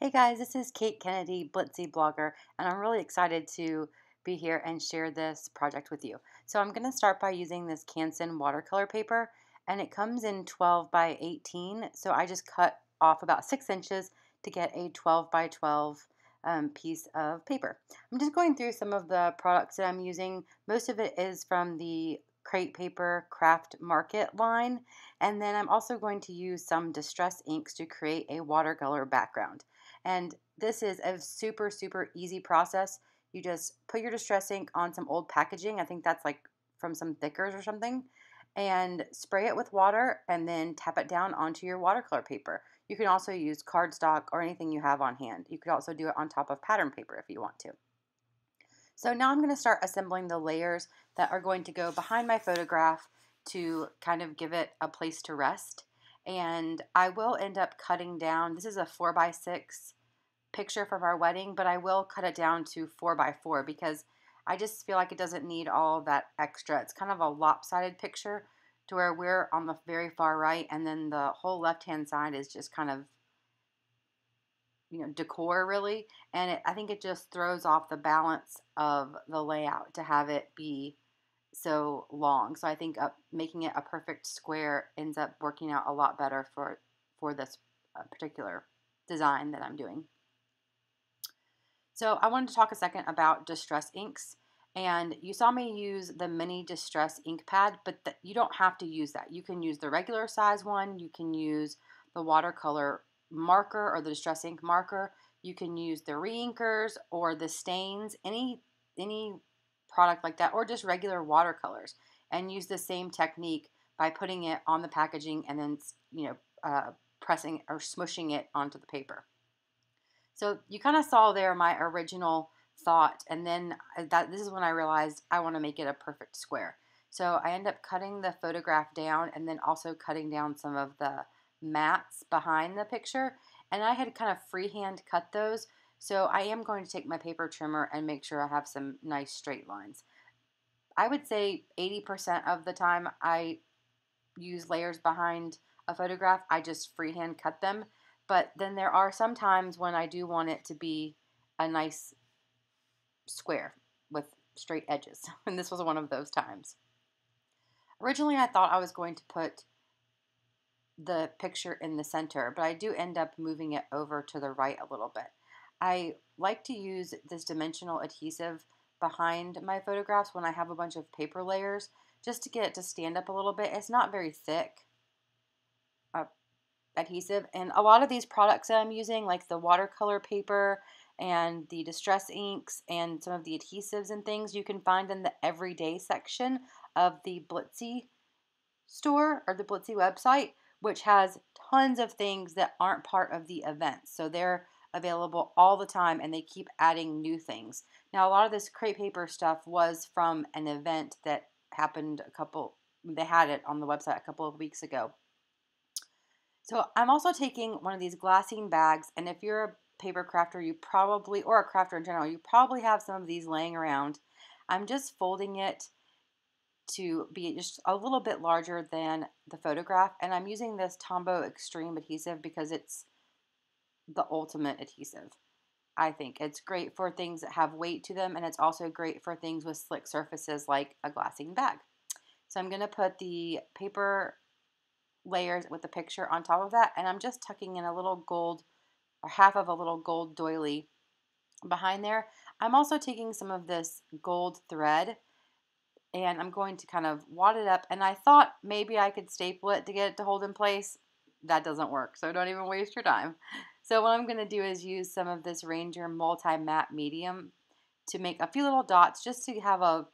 Hey guys, this is Kate Kennedy, Blitsy blogger, and I'm really excited to be here and share this project with you. So I'm going to start by using this Canson watercolor paper, and it comes in 12 by 18, so I just cut off about 6 inches to get a 12 by 12 um, piece of paper. I'm just going through some of the products that I'm using. Most of it is from the Crate Paper Craft Market line, and then I'm also going to use some Distress inks to create a watercolor background. And this is a super, super easy process. You just put your distress ink on some old packaging. I think that's like from some thickers or something. And spray it with water and then tap it down onto your watercolor paper. You can also use cardstock or anything you have on hand. You could also do it on top of pattern paper if you want to. So now I'm going to start assembling the layers that are going to go behind my photograph to kind of give it a place to rest and I will end up cutting down. This is a 4 by 6 picture from our wedding, but I will cut it down to 4 by 4 because I just feel like it doesn't need all that extra. It's kind of a lopsided picture to where we're on the very far right and then the whole left hand side is just kind of you know decor really and it, I think it just throws off the balance of the layout to have it be so long. So I think making it a perfect square ends up working out a lot better for for this uh, particular design that I'm doing. So I wanted to talk a second about distress inks. And you saw me use the mini distress ink pad, but the, you don't have to use that. You can use the regular size one. You can use the watercolor marker or the distress ink marker. You can use the reinkers or the stains. Any any product like that or just regular watercolors and use the same technique by putting it on the packaging and then you know uh, pressing or smushing it onto the paper. So you kind of saw there my original thought and then uh, that this is when I realized I want to make it a perfect square. So I end up cutting the photograph down and then also cutting down some of the mats behind the picture and I had kind of freehand cut those so I am going to take my paper trimmer and make sure I have some nice straight lines. I would say 80% of the time I use layers behind a photograph, I just freehand cut them. But then there are some times when I do want it to be a nice square with straight edges. And this was one of those times. Originally, I thought I was going to put the picture in the center, but I do end up moving it over to the right a little bit. I like to use this dimensional adhesive behind my photographs when I have a bunch of paper layers just to get it to stand up a little bit. It's not very thick adhesive and a lot of these products that I'm using like the watercolor paper and the distress inks and some of the adhesives and things you can find in the everyday section of the Blitsy store or the Blitsy website which has tons of things that aren't part of the event. So they're available all the time and they keep adding new things. Now, a lot of this Crate Paper stuff was from an event that happened a couple, they had it on the website a couple of weeks ago. So I'm also taking one of these glassine bags, and if you're a paper crafter, you probably, or a crafter in general, you probably have some of these laying around. I'm just folding it to be just a little bit larger than the photograph, and I'm using this Tombow Extreme adhesive because it's the ultimate adhesive. I think it's great for things that have weight to them, and it's also great for things with slick surfaces like a glassine bag. So I'm going to put the paper layers with the picture on top of that, and I'm just tucking in a little gold, or half of a little gold doily behind there. I'm also taking some of this gold thread and I'm going to kind of wad it up. And I thought maybe I could staple it to get it to hold in place. That doesn't work, so don't even waste your time. So what I'm going to do is use some of this Ranger Multi-Matte Medium to make a few little dots just to have a,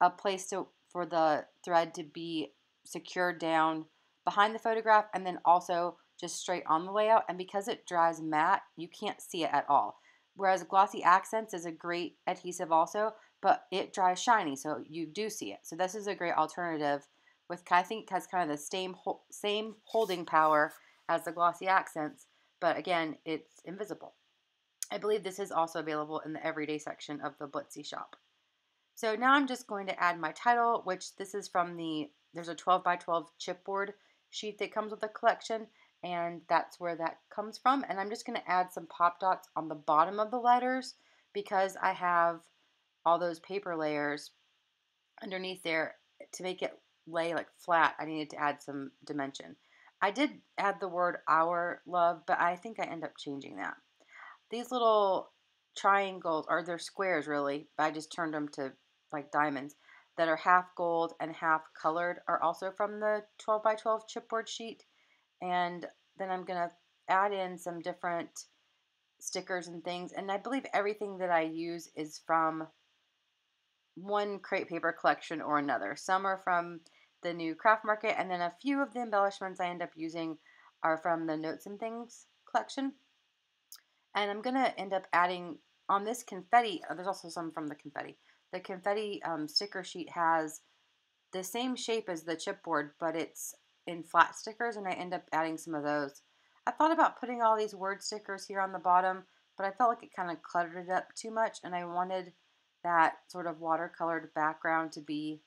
a place to, for the thread to be secured down behind the photograph and then also just straight on the layout. And because it dries matte, you can't see it at all. Whereas Glossy Accents is a great adhesive also, but it dries shiny, so you do see it. So this is a great alternative with, I think, has kind of the same, same holding power as the Glossy Accents, but again, it's invisible. I believe this is also available in the everyday section of the Blitsy shop. So now I'm just going to add my title, which this is from the, there's a 12 by 12 chipboard sheet that comes with the collection, and that's where that comes from. And I'm just going to add some pop dots on the bottom of the letters because I have all those paper layers underneath there to make it lay like flat. I needed to add some dimension. I did add the word our love, but I think I end up changing that. These little triangles, or they're squares really, but I just turned them to like diamonds that are half gold and half colored are also from the 12 by 12 chipboard sheet. And then I'm going to add in some different stickers and things. And I believe everything that I use is from one Crate Paper collection or another. Some are from the new craft market, and then a few of the embellishments I end up using are from the Notes and Things collection. And I'm going to end up adding on this confetti, uh, there's also some from the confetti. The confetti um, sticker sheet has the same shape as the chipboard, but it's in flat stickers, and I end up adding some of those. I thought about putting all these word stickers here on the bottom, but I felt like it kind of cluttered it up too much, and I wanted that sort of watercolored background to be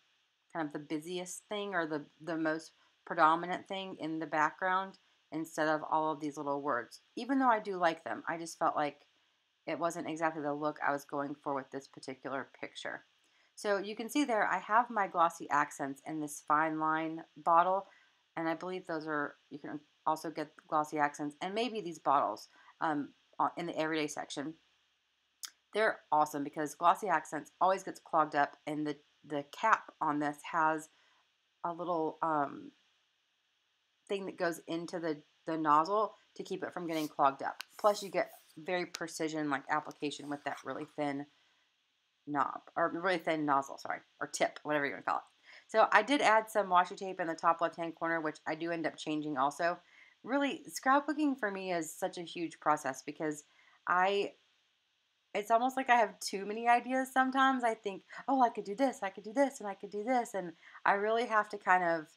kind of the busiest thing or the, the most predominant thing in the background instead of all of these little words. Even though I do like them, I just felt like it wasn't exactly the look I was going for with this particular picture. So you can see there, I have my glossy accents in this fine line bottle, and I believe those are, you can also get glossy accents, and maybe these bottles um, in the everyday section. They're awesome because glossy accents always gets clogged up, and the, the cap on this has a little um, thing that goes into the, the nozzle to keep it from getting clogged up. Plus you get very precision like application with that really thin knob, or really thin nozzle, sorry, or tip, whatever you want to call it. So I did add some washi tape in the top left-hand corner, which I do end up changing also. Really, scrapbooking for me is such a huge process because I, it's almost like I have too many ideas sometimes. I think, oh, I could do this, I could do this, and I could do this, and I really have to kind of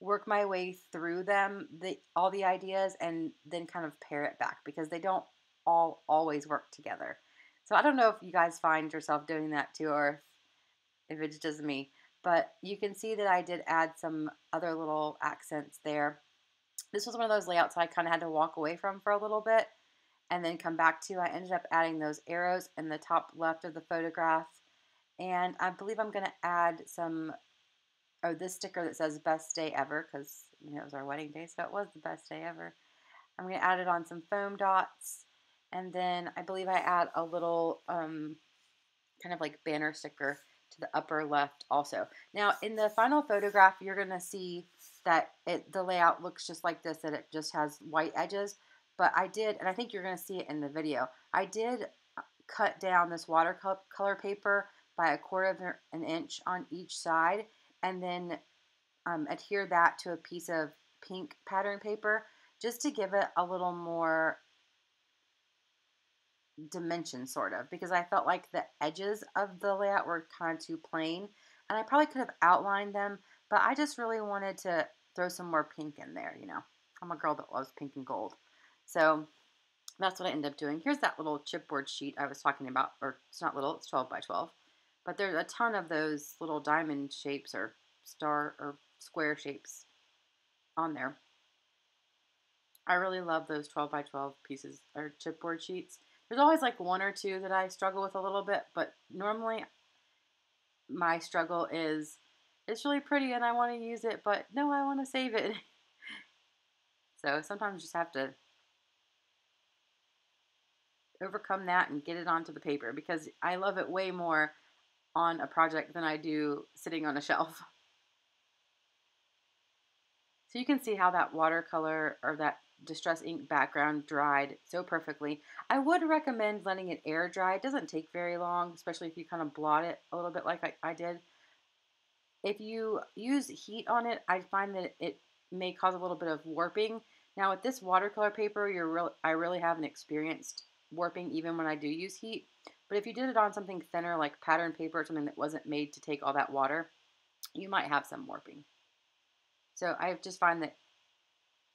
work my way through them, the all the ideas, and then kind of pare it back because they don't all always work together. So I don't know if you guys find yourself doing that too, or if it's just me. But you can see that I did add some other little accents there. This was one of those layouts I kind of had to walk away from for a little bit and then come back to. I ended up adding those arrows in the top left of the photograph. And I believe I'm going to add some oh, this sticker that says best day ever because you know it was our wedding day, so it was the best day ever. I'm going to add it on some foam dots, and then I believe I add a little um, kind of like banner sticker to the upper left also. Now in the final photograph, you're going to see that it the layout looks just like this, that it just has white edges. But I did, and I think you're going to see it in the video, I did uh, cut down this watercolor paper by a quarter of an inch on each side and then um, adhere that to a piece of pink pattern paper just to give it a little more dimension sort of because I felt like the edges of the layout were kind of too plain and I probably could have outlined them but I just really wanted to throw some more pink in there you know I'm a girl that loves pink and gold so that's what I ended up doing here's that little chipboard sheet I was talking about or it's not little it's 12 by 12 but there's a ton of those little diamond shapes or star or square shapes on there. I really love those 12 by 12 pieces or chipboard sheets. There's always like one or two that I struggle with a little bit, but normally my struggle is it's really pretty and I want to use it, but no, I want to save it. so sometimes you just have to overcome that and get it onto the paper because I love it way more on a project than I do sitting on a shelf. So you can see how that watercolor or that distress ink background dried so perfectly. I would recommend letting it air dry. It doesn't take very long, especially if you kind of blot it a little bit like I, I did. If you use heat on it, I find that it may cause a little bit of warping. Now with this watercolor paper, you're real, I really haven't experienced warping even when I do use heat. But if you did it on something thinner like pattern paper, or something that wasn't made to take all that water, you might have some warping. So I just find that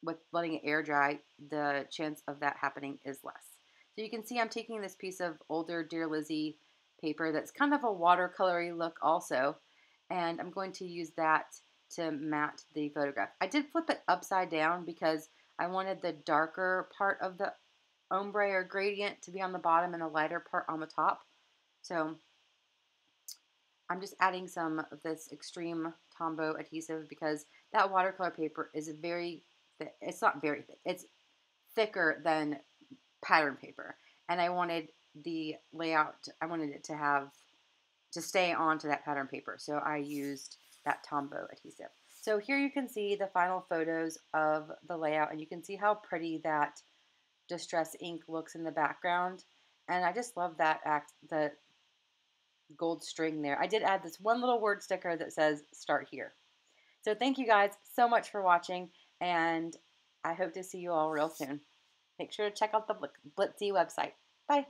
with letting it air dry, the chance of that happening is less. So you can see I'm taking this piece of older Dear Lizzie paper that's kind of a watercolory look also, and I'm going to use that to mat the photograph. I did flip it upside down because I wanted the darker part of the ombre or gradient to be on the bottom and the lighter part on the top. So I'm just adding some of this extreme Tombow adhesive because that watercolor paper is a very It's not very thick. It's thicker than pattern paper. And I wanted the layout, I wanted it to have, to stay onto that pattern paper. So I used that Tombow adhesive. So here you can see the final photos of the layout and you can see how pretty that distress ink looks in the background. And I just love that act, the gold string there. I did add this one little word sticker that says start here. So thank you guys so much for watching and I hope to see you all real soon. Make sure to check out the Blitsy website. Bye.